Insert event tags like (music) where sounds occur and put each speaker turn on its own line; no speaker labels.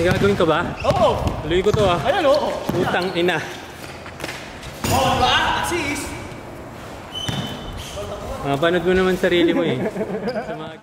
Gagawin ka ba?
Oo.
Tuloy ko to ah.
Ayan oo.
Putang ina.
Oh, diba? Assist.
Mapanood mo naman sarili mo eh. Sa (laughs) mga